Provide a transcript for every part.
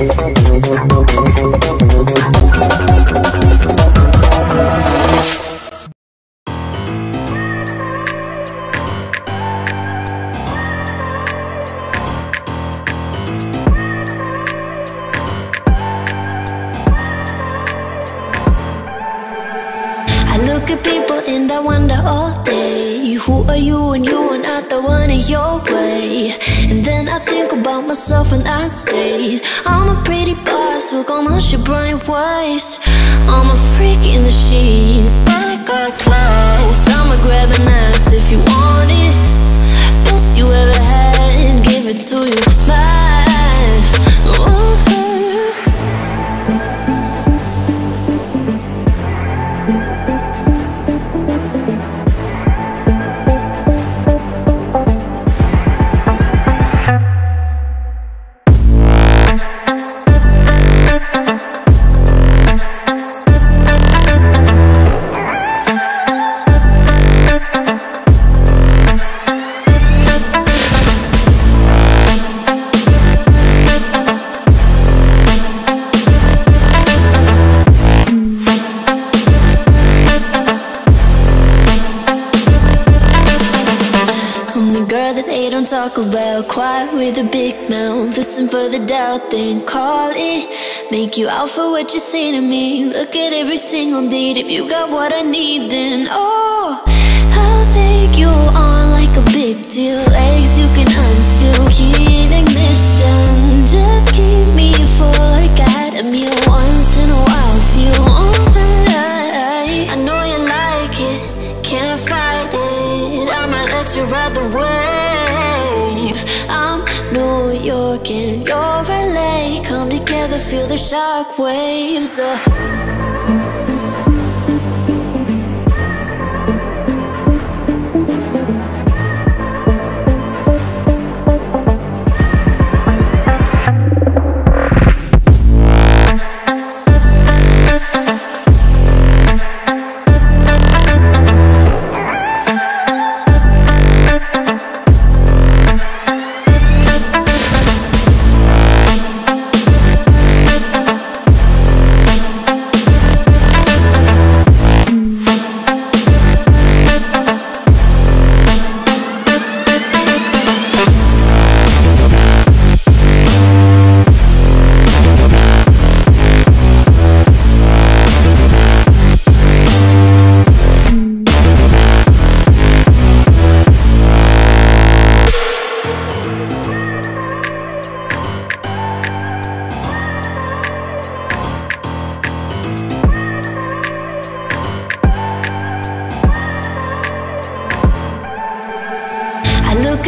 I look at people and I wonder all day Who are you and you your way. And then I think about myself and I stayed. I'm a pretty boss with all my shit bright ways I'm a freak in the sheets, but I got class I'ma grab an ass if you want it. Best you ever had, give it to you talk about. Quiet with a big mouth. Listen for the doubt, then call it. Make you out for what you say to me. Look at every single date. If you got what I need, then oh, I'll take you on like a big deal. Legs you can unseal. In ignition. Just keep me full like I had a meal once in a while. Feel alright. I know you like it. Can't fight it. I'ma let you ride the wave. And you're LA. Come together, feel the shock waves. Uh.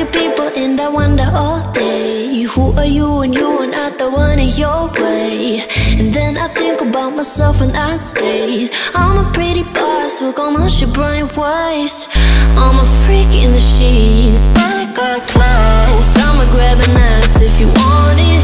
At people and I wonder all day Who are you and you are not the one in your way? And then I think about myself and I stayed I'm a pretty boss with my shit bright ways I'm a freak in the sheets, I got class I'ma grab an ass if you want it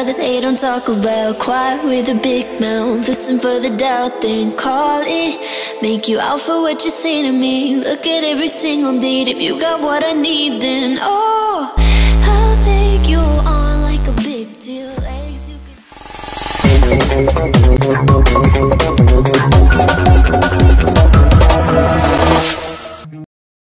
that they don't talk about. Quiet with a big mouth, listen for the doubt, then call it. Make you out for what you say to me. Look at every single date. If you got what I need, then oh, I'll take you on like a big deal. Eggs you can.